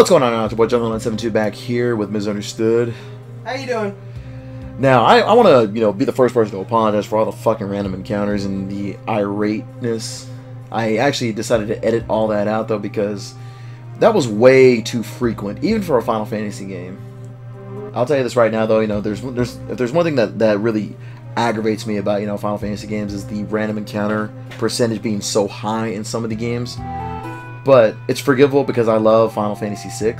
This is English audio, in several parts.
What's going on, Out Boy Juggalo 972 back here with Misunderstood. How you doing? Now, I, I want to, you know, be the first person to apologize for all the fucking random encounters and the irateness. I actually decided to edit all that out, though, because that was way too frequent, even for a Final Fantasy game. I'll tell you this right now, though, you know, there's there's if there's one thing that, that really aggravates me about, you know, Final Fantasy games is the random encounter percentage being so high in some of the games. But it's forgivable because I love Final Fantasy VI.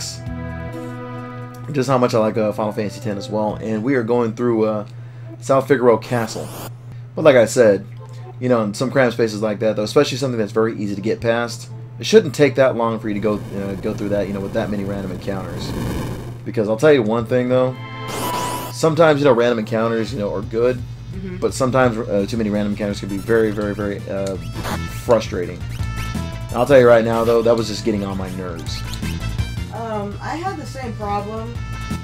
Just how much I like uh, Final Fantasy X as well. And we are going through uh, South Figaro Castle. But like I said, you know, in some cramped spaces like that, though, especially something that's very easy to get past, it shouldn't take that long for you to go uh, go through that, you know, with that many random encounters. Because I'll tell you one thing, though. Sometimes, you know, random encounters, you know, are good. Mm -hmm. But sometimes uh, too many random encounters can be very, very, very uh, frustrating. I'll tell you right now, though, that was just getting on my nerves. Um, I had the same problem,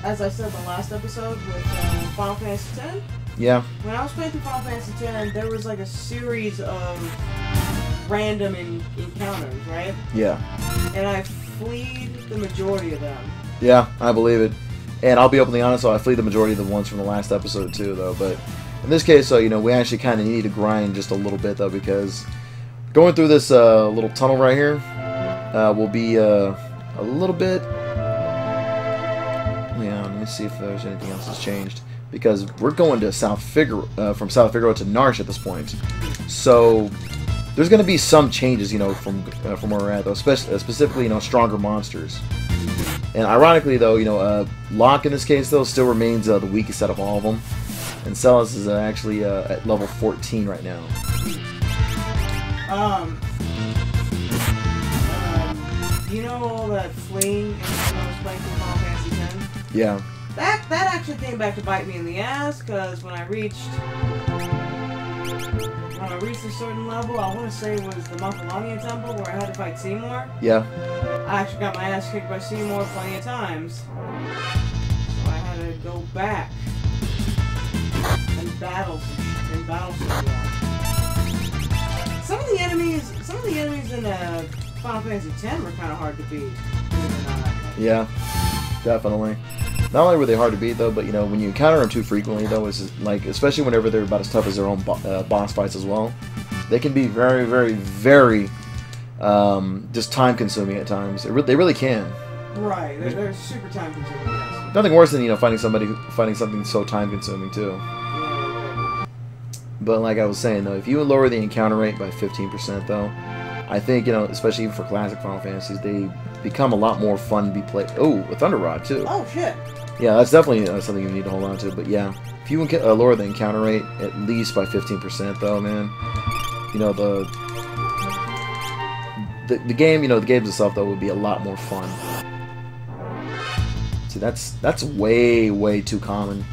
as I said in the last episode, with uh, Final Fantasy X. Yeah. When I was playing through Final Fantasy X, there was like a series of random in encounters, right? Yeah. And I fleed the majority of them. Yeah, I believe it. And I'll be openly honest, so I fleed the majority of the ones from the last episode too, though. But in this case, so you know, we actually kind of need to grind just a little bit though, because Going through this uh, little tunnel right here uh, will be uh, a little bit... Yeah, let me see if there's anything else that's changed. Because we're going to South Figaro, uh, from South Figaro to Narshe at this point. So there's going to be some changes, you know, from uh, from where we're at, though. Especially, uh, specifically, you know, stronger monsters. And ironically, though, you know, uh, Locke in this case, though, still remains uh, the weakest out of all of them. And Celes is uh, actually uh, at level 14 right now. Um, um, you know all that fleeing in I was Final Fantasy X? Yeah. That that actually came back to bite me in the ass because when I reached when I reached a certain level, I want to say it was the Macalania Temple where I had to fight Seymour. Yeah. I actually got my ass kicked by Seymour plenty of times, so I had to go back and battle and battle some of the enemies, some of the enemies in uh, Final Fantasy X were kind of hard to beat. Yeah, definitely. Not only were they hard to beat though, but you know when you encounter them too frequently though, it's like especially whenever they're about as tough as their own bo uh, boss fights as well, they can be very, very, very um, just time consuming at times. Re they really can. Right, they're, they're super time consuming. Yes. Nothing worse than you know finding somebody finding something so time consuming too. But like I was saying though, if you lower the encounter rate by 15% though, I think, you know, especially even for classic Final Fantasies, they become a lot more fun to be played. Oh, a Thunder Rod too. Oh shit. Yeah, that's definitely uh, something you need to hold on to. But yeah, if you uh, lower the encounter rate at least by 15% though, man, you know, the, the, the game, you know, the games itself though would be a lot more fun. See, that's, that's way, way too common.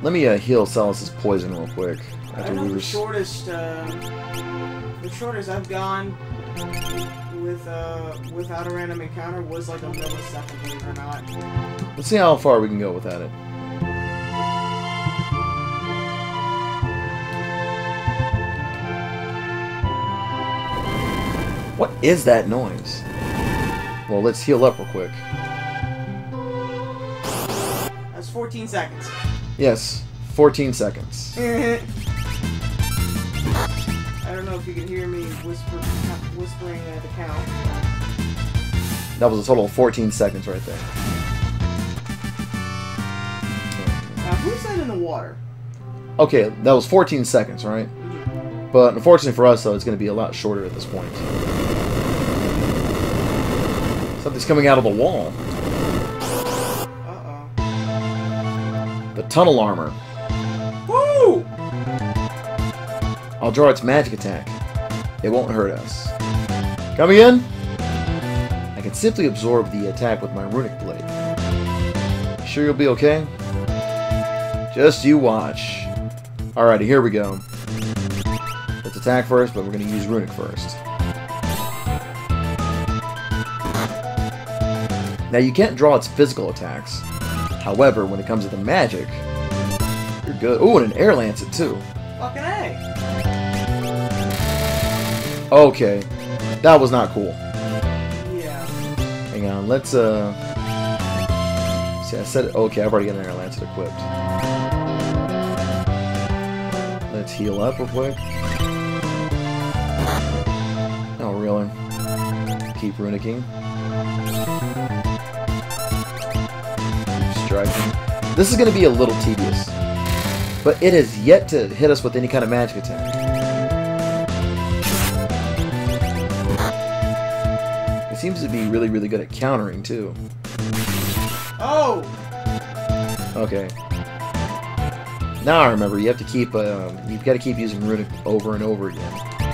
Let me uh, heal Celes's poison real quick. I know the shortest, uh, the shortest I've gone with uh, without a random encounter was like a millisecond, believe it or not. Let's see how far we can go without it. What is that noise? Well, let's heal up real quick. That's 14 seconds. Yes, 14 seconds. I don't know if you can hear me whisper, whispering at the count. That was a total of 14 seconds right there. Now, who's that in the water? Okay, that was 14 seconds, right? Mm-hmm. But unfortunately for us, though, it's going to be a lot shorter at this point. Something's coming out of the wall. Tunnel Armor. Woo! I'll draw its magic attack. It won't hurt us. Come again? I can simply absorb the attack with my runic blade. Sure you'll be okay? Just you watch. Alrighty, here we go. Let's attack first, but we're going to use runic first. Now you can't draw its physical attacks. However, when it comes to the magic, you're good. Ooh, and an air lancet too. Fucking A. Okay, that was not cool. Yeah. Hang on, let's uh. See, I said okay. I've already got an air lancet equipped. Let's heal up real quick. Oh really? Keep runicking. Keep. This is going to be a little tedious, but it has yet to hit us with any kind of magic attack. It seems to be really, really good at countering too. Oh! Okay. Now I remember. You have to keep. Um, you've got to keep using runic over and over again.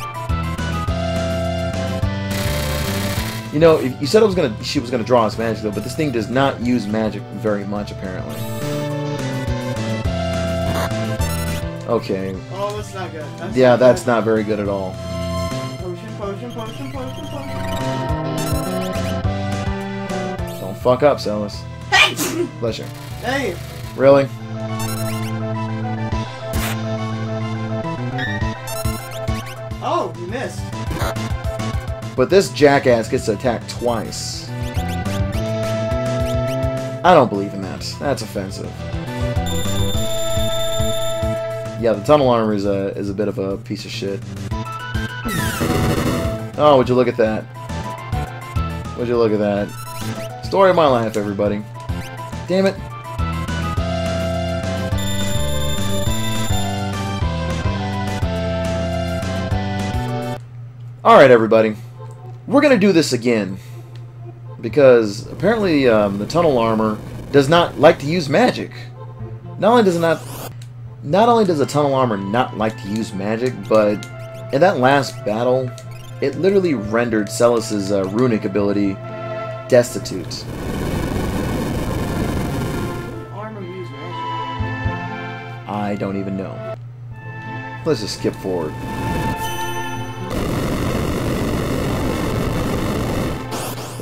You know, you said it was gonna. She was gonna draw us magic though, but this thing does not use magic very much apparently. Okay. Oh, that's not good. That's Yeah, not that's good. not very good at all. Potion, potion, potion, potion, potion. Don't fuck up, Celes. Hey! Bless you. Hey! Really? But this jackass gets to attack twice. I don't believe in that. That's offensive. Yeah, the tunnel armor is a is a bit of a piece of shit. Oh, would you look at that? Would you look at that? Story of my life, everybody. Damn it. Alright, everybody. We're going to do this again. Because apparently um, the tunnel armor does not like to use magic. Not only does not... Not only does the tunnel armor not like to use magic, but in that last battle, it literally rendered Celes's uh, runic ability destitute. I don't even know. Let's just skip forward.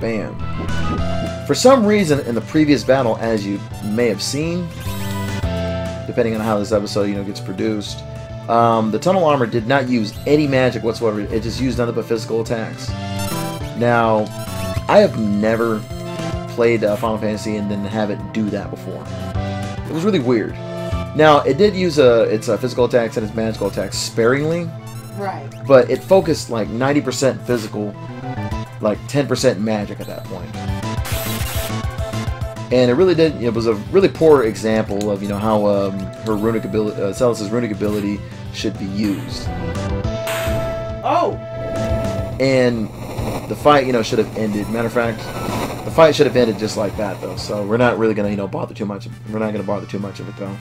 Bam. For some reason, in the previous battle, as you may have seen, depending on how this episode you know gets produced, um, the tunnel armor did not use any magic whatsoever. It just used nothing but physical attacks. Now, I have never played uh, Final Fantasy and then have it do that before. It was really weird. Now, it did use uh, its uh, physical attacks and its magical attacks sparingly, Right. but it focused like 90% physical, like 10% magic at that point. And it really did. It was a really poor example of you know how um, her runic ability, uh, Celes's runic ability, should be used. Oh! And the fight, you know, should have ended. Matter of fact, the fight should have ended just like that, though. So we're not really gonna, you know, bother too much. We're not gonna bother too much of it, though.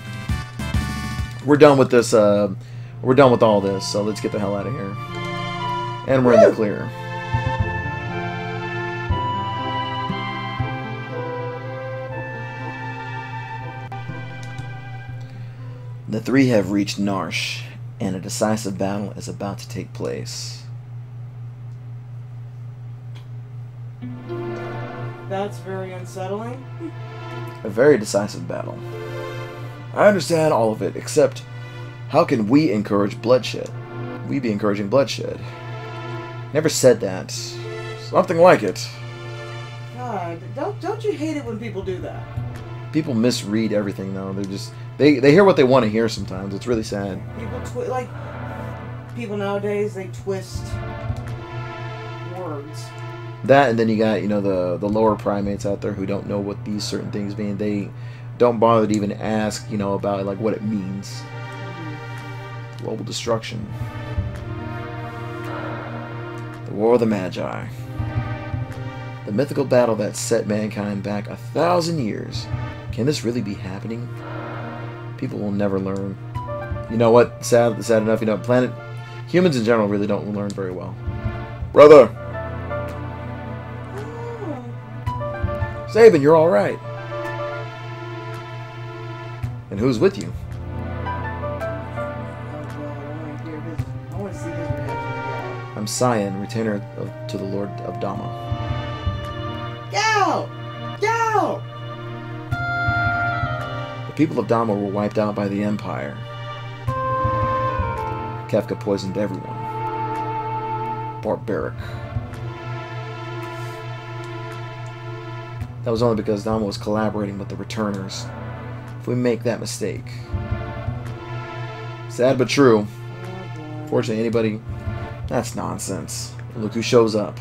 We're done with this. Uh, we're done with all this. So let's get the hell out of here. And we're in the clear. The three have reached Narshe, and a decisive battle is about to take place. That's very unsettling. A very decisive battle. I understand all of it, except how can we encourage bloodshed? We be encouraging bloodshed. Never said that. Something like it. God, don't don't you hate it when people do that? People misread everything though. They're just They they hear what they want to hear sometimes. It's really sad. People twi- like people nowadays they twist words. That and then you got you know the the lower primates out there who don't know what these certain things mean. They don't bother to even ask you know about like what it means. Mm-hmm. Global destruction. The War of the Magi. The mythical battle that set mankind back a thousand years. Can this really be happening? People will never learn. You know what? Sad, sad enough. You know, planet humans in general really don't learn very well. Brother, Oh. Sabin, you're all right. And who's with you? I want to hear his. I want to see his reaction I'm Cyan, retainer of, to the Lord of Doma. to people of Doma were wiped out by the Empire. Kefka poisoned everyone. Barbaric. That was only because Doma was collaborating with the Returners. If we make that mistake. Sad but true. Fortunately, anybody. That's nonsense. Look who shows up.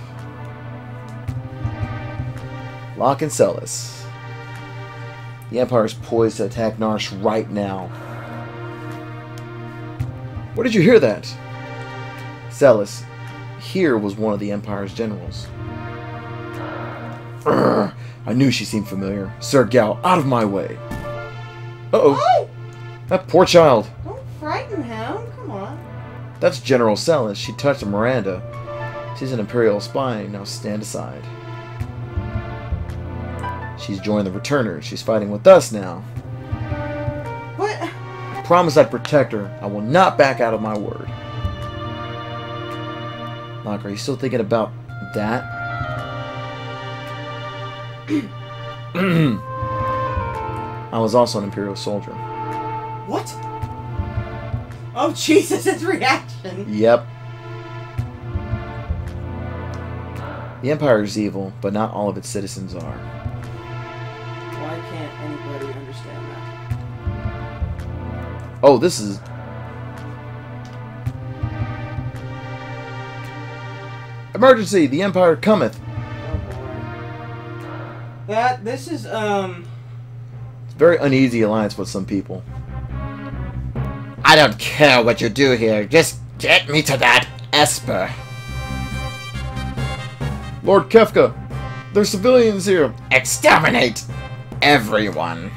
Locke and Celes. The Empire is poised to attack Narshe right now. Where did you hear that? Celes. Here was one of the Empire's generals. Urgh, I knew she seemed familiar. Sir Gal, out of my way. Uh-oh. Oh! That poor child. Don't frighten him. Come on. That's General Celes. She touched Maranda. She's an Imperial spy. Now stand aside. She's joined the Returners. She's fighting with us now. What? I promise I'd protect her. I will not back out of my word. Locke, are you still thinking about that? I was also an Imperial soldier. What? Oh Jesus! His reaction. Yep. The Empire is evil, but not all of its citizens are. Anybody understand that? Oh, this is. Emergency! The Empire cometh! Oh. That this is um. It's very uneasy alliance with some people. I don't care what you do here. Just get me to that Esper. Lord Kefka! There's civilians here! Exterminate everyone.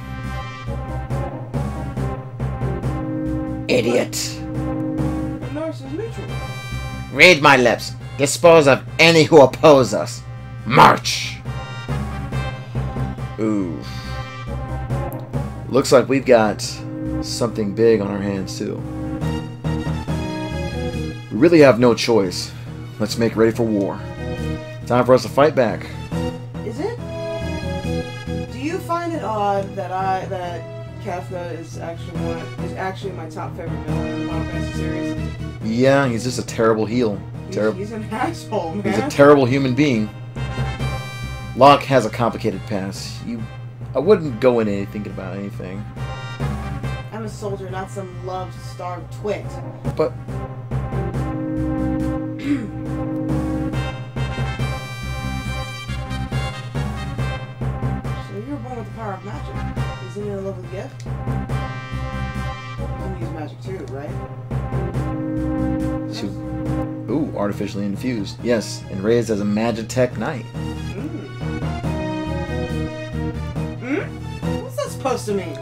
Idiot. The nurse is neutral. Read my lips. Dispose of any who oppose us. March. Ooh. Looks like we've got something big on our hands, too. We really have no choice. Let's make ready for war. Time for us to fight back. Find it odd that I that Kefka is actually one is actually my top favorite villain in the Final Fantasy series? Yeah, he's just a terrible heel. He's, Terrible. he's an asshole, man. He's a terrible human being. Locke has a complicated past. You, I wouldn't go in any thinking about anything. I'm a soldier, not some love-starved twit. But born with the power of magic. Isn't it a lovely gift? You can use magic too, right? she, ooh, artificially infused. Yes, and raised as a Magitech knight. Mm. Hmm? What's that supposed to mean?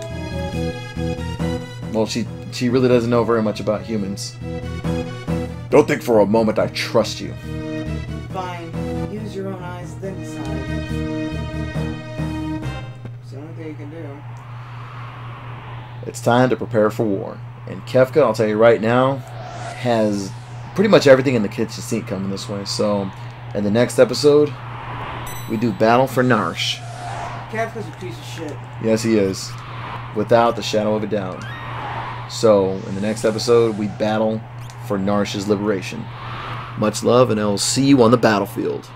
Well, she she really doesn't know very much about humans. Don't think for a moment I trust you. It's time to prepare for war. And Kefka, I'll tell you right now, has pretty much everything in the kitchen sink coming this way. So, in the next episode, we do Battle for Narshe. Kefka's a piece of shit. Yes, he is. Without the shadow of a doubt. So, in the next episode, we battle for Narshe's liberation. Much love, and I'll see you on the battlefield.